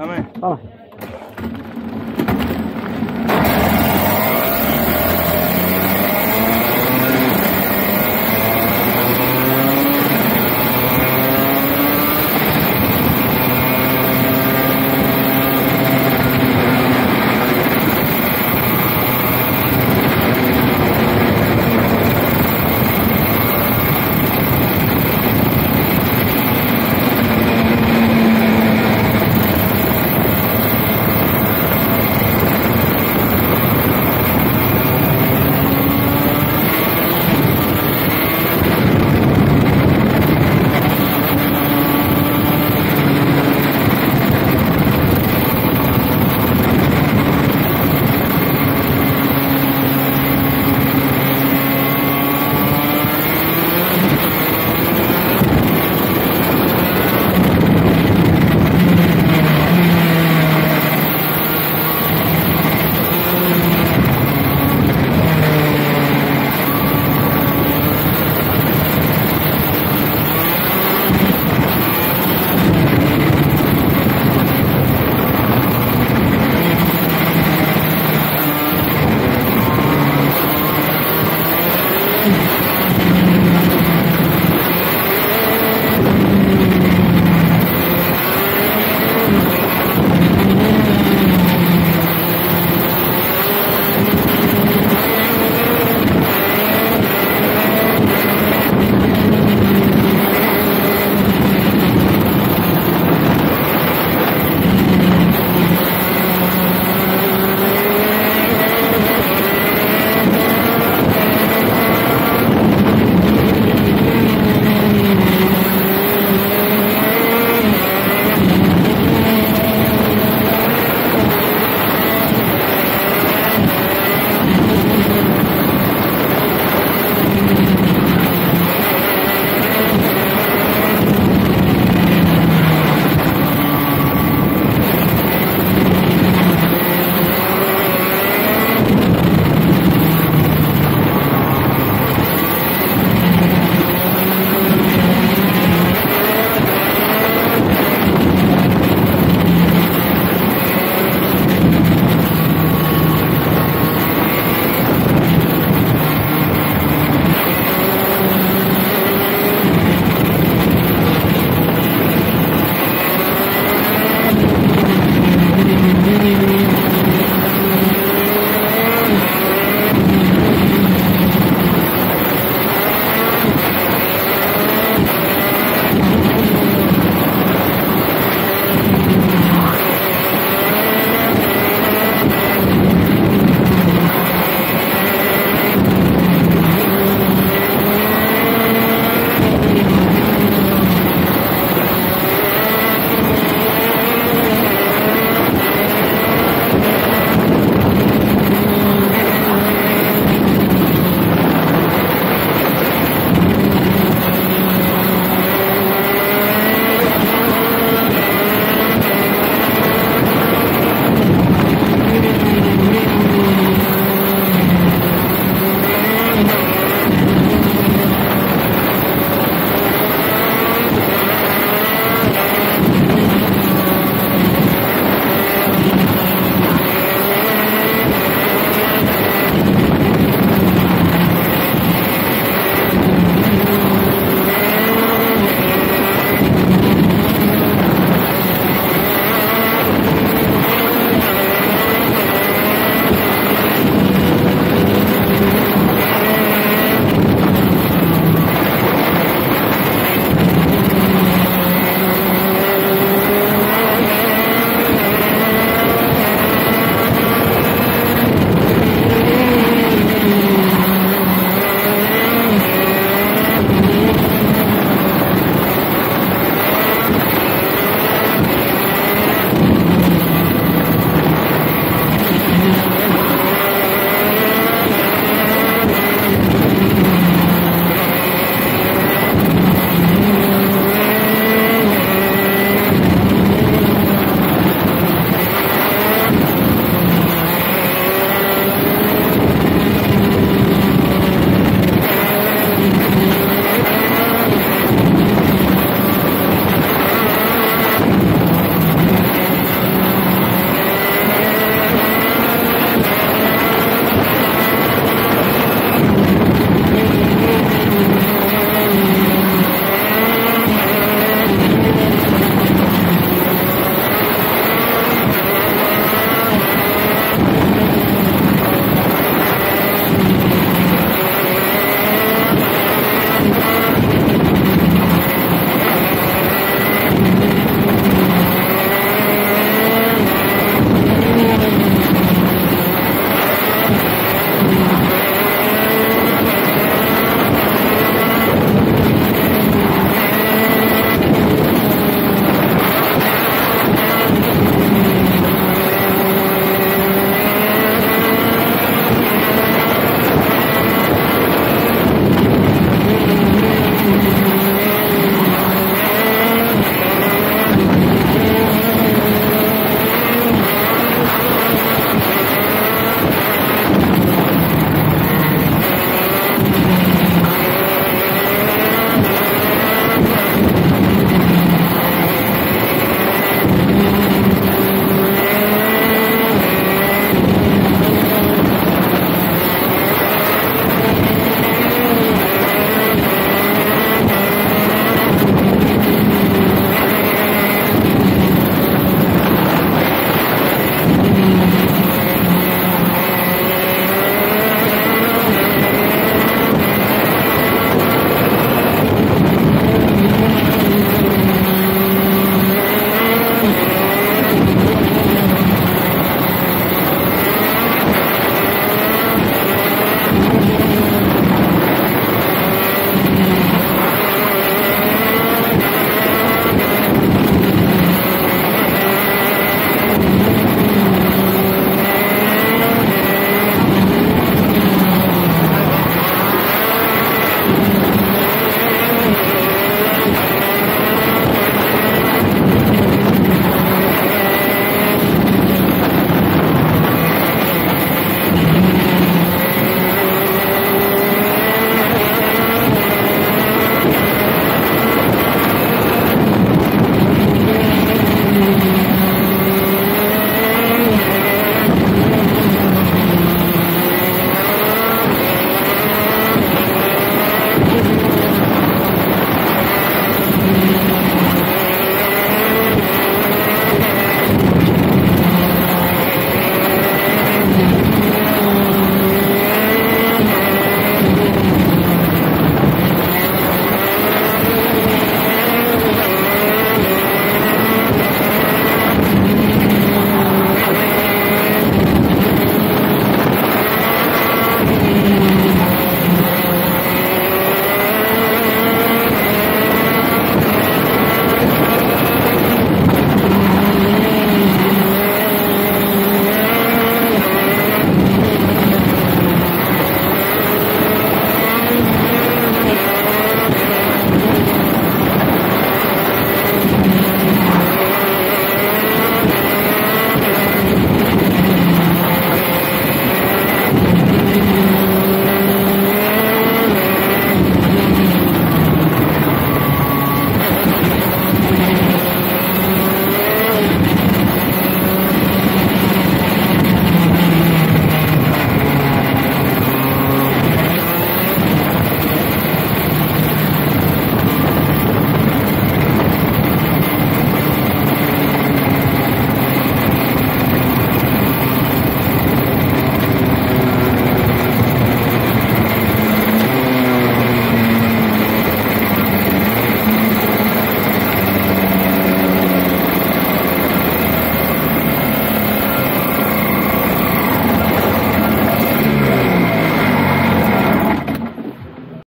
老妹到了